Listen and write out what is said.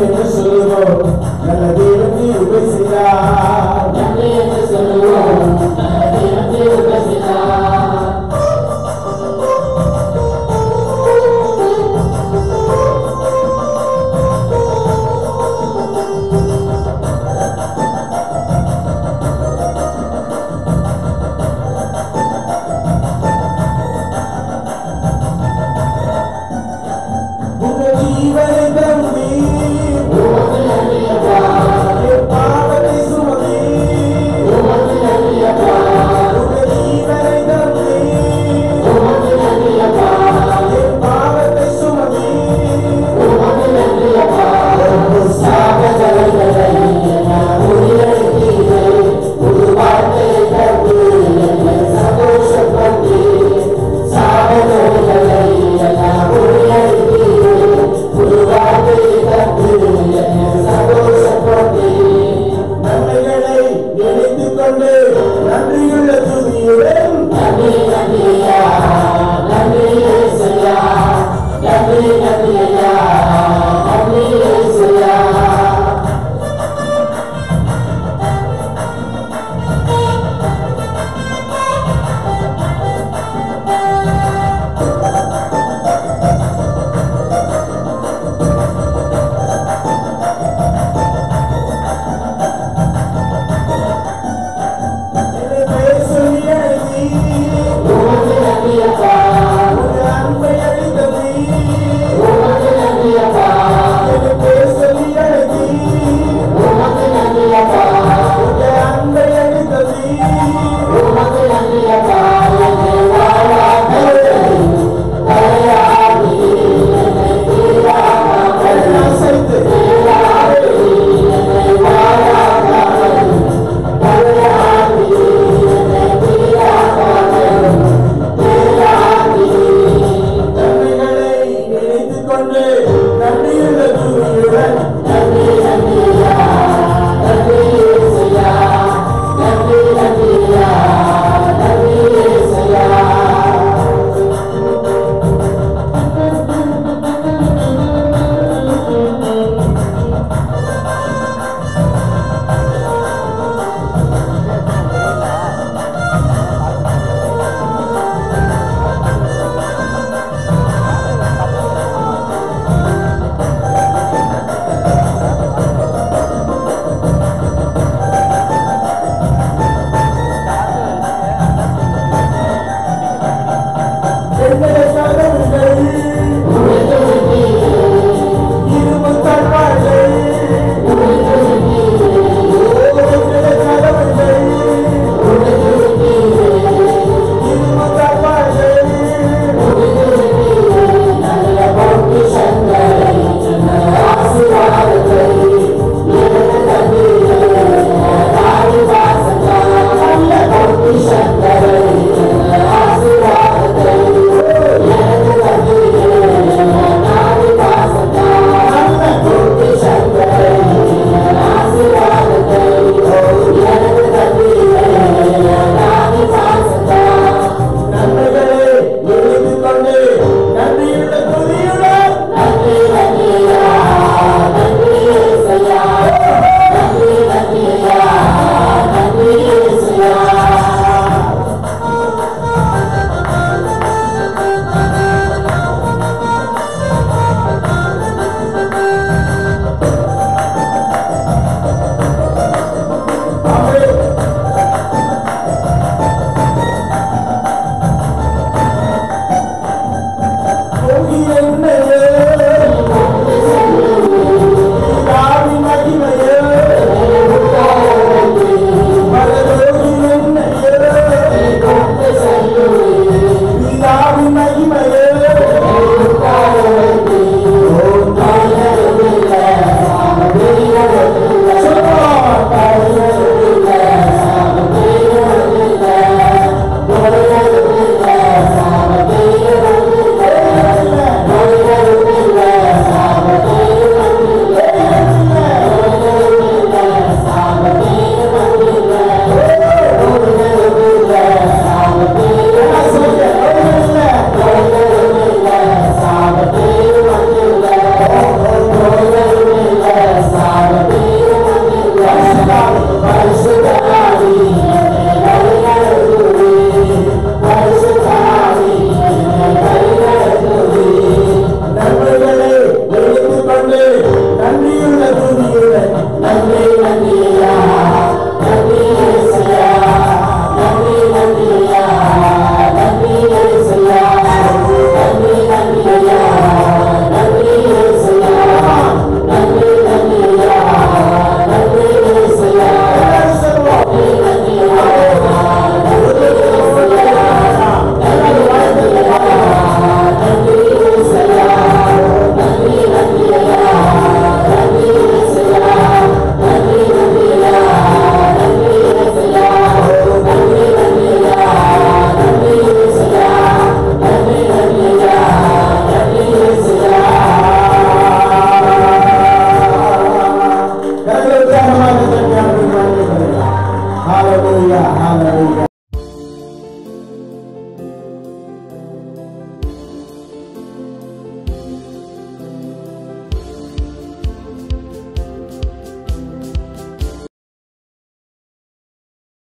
Thank you. Hallelujah.